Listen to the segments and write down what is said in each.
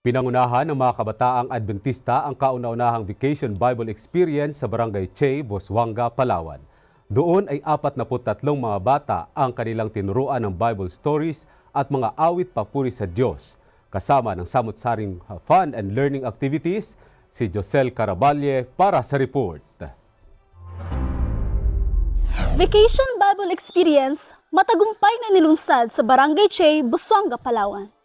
Pinangunahan ng mga kabataang Adventista ang kauna-unahang Vacation Bible Experience sa Barangay Che, Boswanga, Palawan. Doon ay 43 mga bata ang kanilang tinuruan ng Bible stories at mga awit papuri sa Diyos. Kasama ng samut-saring fun and learning activities, si Josel Caraballe para sa report. Vacation Bible Experience matagumpay na nilunsad sa Barangay Che, Busuanga, Palawan.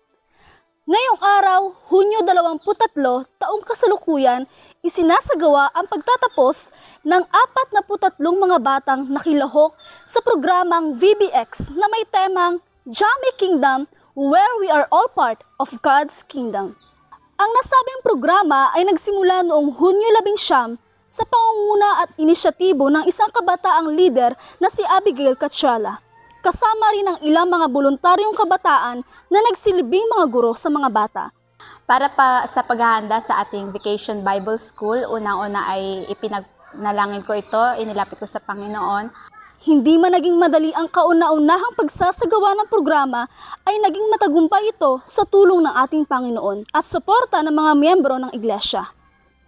Ngayong araw, Hunyo 23, taong kasalukuyan, isinasagawa ang pagtatapos ng 43 mga batang nakilahok sa programang VBX na may temang Jami Kingdom where we are all part of God's Kingdom. Ang nasabing programa ay nagsimula noong Hunyo 11 sa pangunguna at inisyatibo ng isang kabataang leader na si Abigail Cachala. Kasama rin ang ilang mga voluntaryong kabataan na nagsilbing mga guro sa mga bata. Para pa sa paghahanda sa ating Vacation Bible School, unang-una ay ipinagnalangin ko ito, inilapit ko sa Panginoon. Hindi man naging madali ang kauna-unahang pagsasagawa ng programa, ay naging matagumpay ito sa tulong ng ating Panginoon at suporta ng mga miyembro ng Iglesia.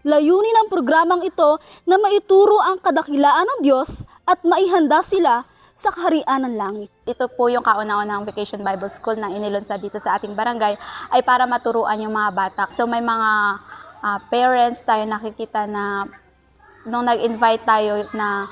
Layunin ng programang ito na maituro ang kadakilaan ng Diyos at maihanda sila sa kaharian ng langit. Ito po yung kauna-unahang Vacation Bible School na inilunsad dito sa ating barangay ay para maturuan yung mga bata. So may mga uh, parents tayo nakikita na nung nag-invite tayo na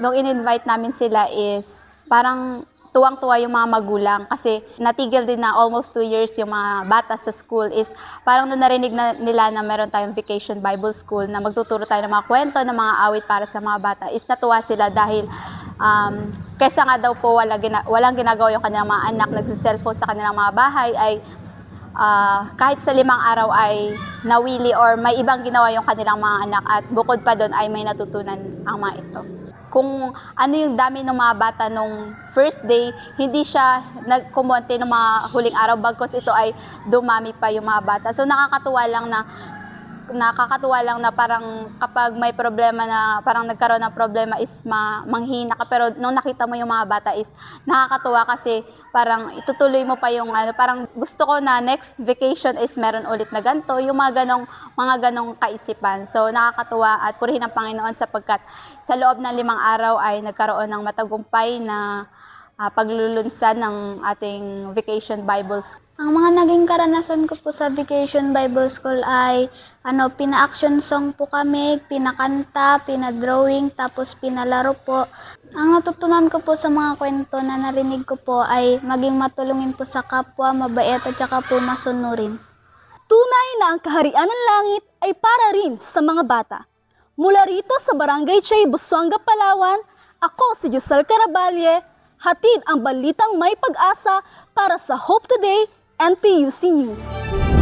nung in-invite namin sila is parang tuwang-tuwa yung mga magulang kasi natigil din na almost two years yung mga bata sa school is parang nung narinig na nila na meron tayong vacation Bible school na magtuturo tayo ng mga kwento, ng mga awit para sa mga bata is natuwa sila dahil um, kaysa nga daw po wala gina, walang ginagawa yung kanilang mga anak, nagsiselfone sa kanilang mga bahay ay uh, kahit sa limang araw ay nawili or may ibang ginawa yung kanilang mga anak at bukod pa doon ay may natutunan ang mga ito kung ano yung dami ng mga bata nung first day, hindi siya nagkumonte ng mga huling araw bagkos ito ay dumami pa yung mga bata. So nakakatuwa lang na nakakatuwa lang na parang kapag may problema na parang nagkaroon ng problema is ma, manghina ka. Pero nung nakita mo yung mga bata is nakakatuwa kasi parang itutuloy mo pa yung ano parang gusto ko na next vacation is meron ulit na ganto yung mga ganong mga ganong kaisipan. So nakakatuwa at purihin ang Panginoon sapagkat sa loob ng limang araw ay nagkaroon ng matagumpay na uh, paglulunsad ng ating vacation Bibles ang mga naging karanasan ko po sa Vacation Bible School ay ano, pina-action song po kami, pinakanta, pinadrawing, tapos pinalaro po. Ang natutunan ko po sa mga kwento na narinig ko po ay maging matulungin po sa kapwa, mabait at saka po masunurin. Tunay na ang kaharian ng langit ay para rin sa mga bata. Mula rito sa Barangay Chay, Busuanga, Palawan, ako si Giselle Caraballe, hatid ang balitang may pag-asa para sa Hope Today NPUC News.